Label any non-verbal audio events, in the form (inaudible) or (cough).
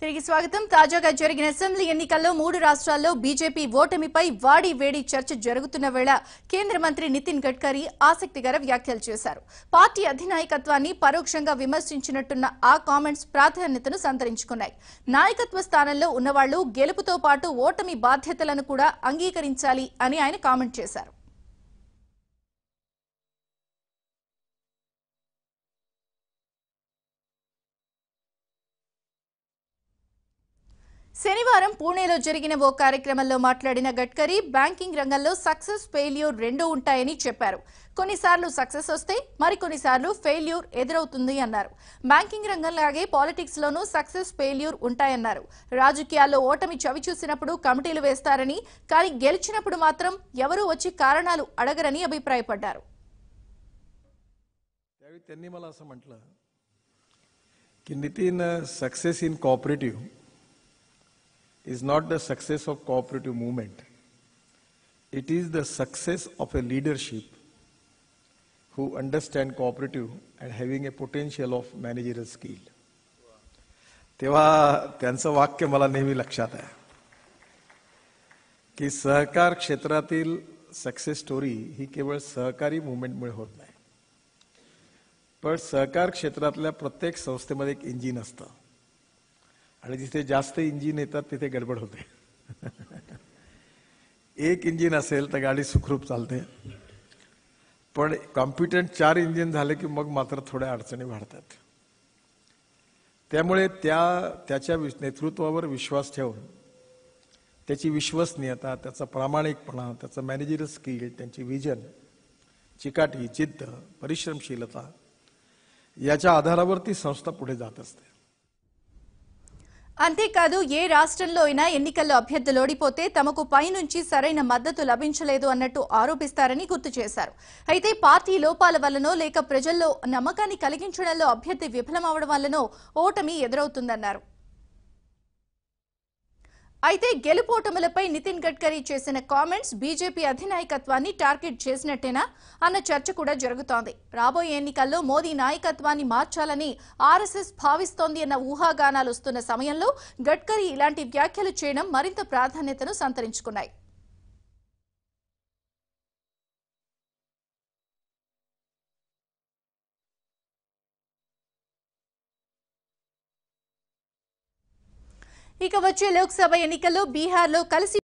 తిరిగి స్వాగతం. తాజాగా జరిగిన అసెంబ్లీ ఎన్నికల్లో మూడు రాష్ట్రాల్లో బీజేపీ ఓటమిపై వాడి వేడి చర్చ జరుగుతున్న వేళ కేంద్ర మంత్రి నితిన్ గడ్కరీ ఆసక్తికర వ్యాఖ్యలు చేశారు. పార్టీ అధినాయకత్వాన్ని పరోక్షంగా విమర్శించినట్టున్న ఆ కామెంట్స్ ప్రాధాన్యతను సంతరించుకున్నాయి. నాయకత్వ స్థానంలో ఉన్నవాళ్ళు గెలుపుతో పాటు ఓటమి బాధ్యతలను కూడా అంగీకరించాలి అని ఆయన కామెంట్ చేశారు. శనివారం పూణేలో జరిగిన ఓ కార్యక్రమంలో మాట్లాడిన గడ్కరీ బ్యాంకింగ్ రంగంలో సక్సెస్ ఫెయిల్యూర్ రెండూ ఉంటాయని చెప్పారు కొన్నిసార్లు సక్సెస్ వస్తే మరికొన్నిసార్లు ఫెయిల్యూర్ ఎదురవుతుంది అన్నారు బ్యాంకింగ్ రంగంలాగే పాలిటిక్స్ లోనూ సక్సెస్ ఫెయిల్యూర్ ఉంటాయన్నారు రాజకీయాల్లో ఓటమి చవి చూసినప్పుడు కమిటీలు వేస్తారని కానీ గెలిచినప్పుడు మాత్రం ఎవరూ వచ్చి కారణాలు అడగరని అభిప్రాయపడ్డారు त्यावेळी त्यांनी मला असं म्हटलं की Nitin success in cooperative is not the success of cooperative movement it is the success of a leadership who understand cooperative and having a potential of managerial skill. तेव्हा त्यांचं वाक्य मला नेहमी लक्षात आहे. की सहकार क्षेत्रातील सक्सेस स्टोरी ही केवळ सहकारी मुवमेंटमुळे होत नाही. पण सहकार क्षेत्रातल्या प्रत्येक संस्थेमध्ये एक इंजिन असतं. आणि जिथे जास्त इंजिन येतात तिथे गडबड होते. (laughs) एक इंजिन असेल तर गाडी सुखरूप चालते. पण कॉम्पिटंट चार इंजिन झाले की मग मात्र थोड्या अडचणी वाढतात. त्यामुळे त्या त्याच्या नेतृत्वावर विश्वास ठेवून त्याची विश्वसनीयता त्याचा प्रामाणिकपणा त्याचं मॅनेजर स्किल त्यांची विजन चिकाटी जिद्द परिश्रमशीलता याच्या आधारावर ती संस्था पुढे जात असते. అంతేకాదు ఏ రాష్ట్రంలో అయినా ఎన్నికల్లో అభ్యర్థులు ఓడిపోతే తమకు పైనుంచి సరైన మద్దతు లభించలేదు అన్నట్టు ఆరోపిస్తారని గుర్తు చేశారు. అయితే పార్టీ లోపాల వల్లనో లేక ప్రజల్లో నమ్మకాన్ని కలిగించడంలో అభ్యర్థి విఫలమవడం వల్లనో ఓటమి ఎదురవుతుందన్నారు. అయితే గెలుపోటములపై నితిన్ గడ్కరీ చేసిన కామెంట్స్ బీజేపీ అధినాయకత్వాన్ని టార్గెట్ చేసినట్టేనా అన్న చర్చ కూడా జరుగుతోంది. రాబోయే ఎన్నికల్లో మోదీ నాయకత్వాన్ని మార్చాలని ఆర్ఎస్ఎస్ భావిస్తోంది అన్న ఊహాగానాలు వస్తున్న సమయంలో గడ్కరీ ఇలాంటి వ్యాఖ్యలు చేయడం మరింత ప్రాధాన్యతను సంతరించుకున్నాయి. ఇక వచ్చే లోక్సభ ఎన్నికల్లో బీహార్లో కలిసి